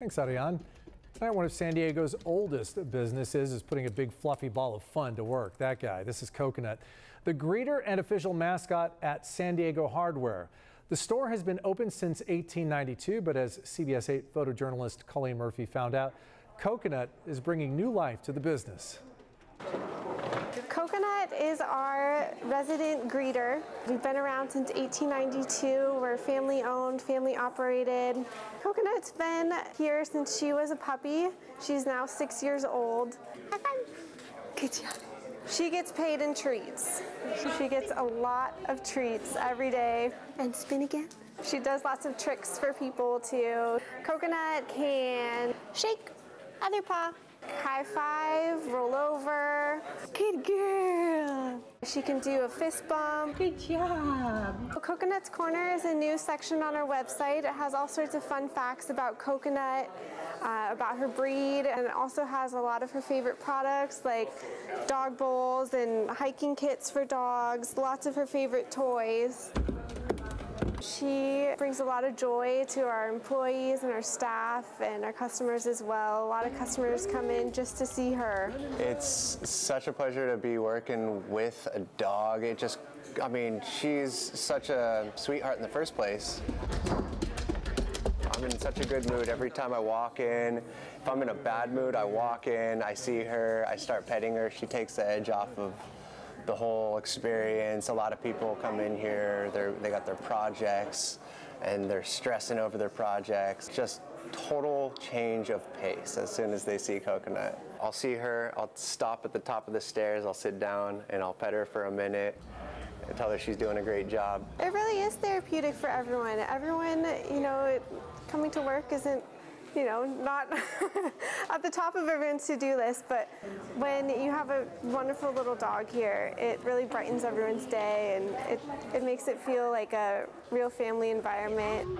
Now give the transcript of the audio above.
Thanks, Ariane. Tonight, one of San Diego's oldest businesses is putting a big fluffy ball of fun to work. That guy, this is Coconut, the greeter and official mascot at San Diego Hardware. The store has been open since 1892, but as CBS 8 photojournalist Colleen Murphy found out, Coconut is bringing new life to the business. Coconut is our resident greeter. We've been around since 1892. We're family owned, family operated. Coconut's been here since she was a puppy. She's now six years old. Good job. She gets paid in treats. She gets a lot of treats every day. And spin again. She does lots of tricks for people too. Coconut can shake, other paw, high five, roll over. Good girl. She can do a fist bump. Good job. Coconut's Corner is a new section on our website. It has all sorts of fun facts about Coconut, uh, about her breed, and it also has a lot of her favorite products like dog bowls and hiking kits for dogs, lots of her favorite toys. She brings a lot of joy to our employees and our staff and our customers as well. A lot of customers come in just to see her. It's such a pleasure to be working with a dog. It just, I mean, she's such a sweetheart in the first place. I'm in such a good mood every time I walk in. If I'm in a bad mood, I walk in, I see her, I start petting her, she takes the edge off of the whole experience. A lot of people come in here, they're, they got their projects and they're stressing over their projects. Just total change of pace as soon as they see Coconut. I'll see her, I'll stop at the top of the stairs, I'll sit down and I'll pet her for a minute and tell her she's doing a great job. It really is therapeutic for everyone. Everyone, you know, coming to work isn't you know, not at the top of everyone's to-do list, but when you have a wonderful little dog here, it really brightens everyone's day and it, it makes it feel like a real family environment.